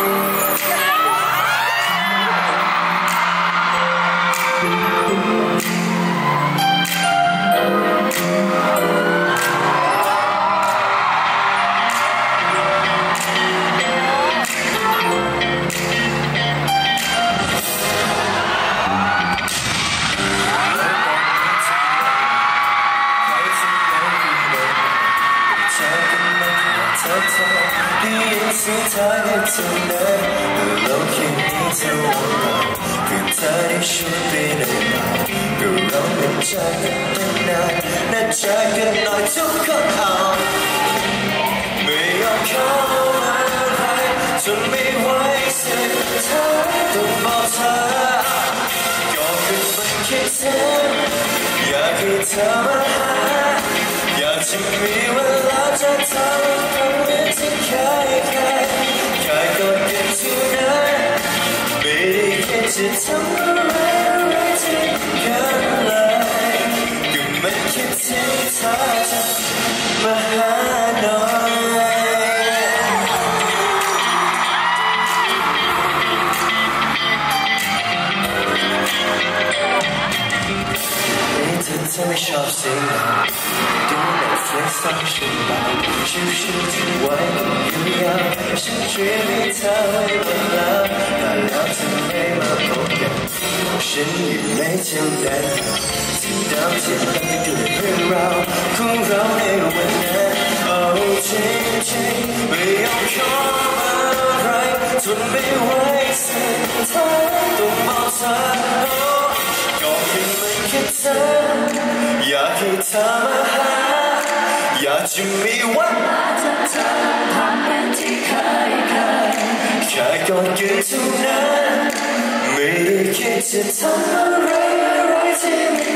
Bye. สุดท้ายได้เท่านั้นแต่โลกแค่นี้เท่านั้นคือเธอได้ช่วยไปได้ไหมก็เราเป็นใจกันนานๆน่าใจอกันหน่อยทุกคนเอาไม่ยอมเข้ามาอะไรจนไม่ไหวเสียท้ายต้องบอกเธอก็คือมันแค่เธออยากให้เธอมาหาอยากจะมีเวลา คิดจะทำอะไรอะไรที่กันเลยก็ ฉันอยู่ในเท่านั้นที่ดาวที่เราดูเรื่องราวของเราในวันนั้นโอ้จริงจริงไม่ยอมขออะไรทนไม่ไหวสุดท้ายต้องบอกเธอก็เพียงไม่คิดเธออยากให้เธอมาหาอยากจะมีวันจะเธอทำเป็นที่เคยเคยแค่ก่อดกันเท่านั้น ไม่ได้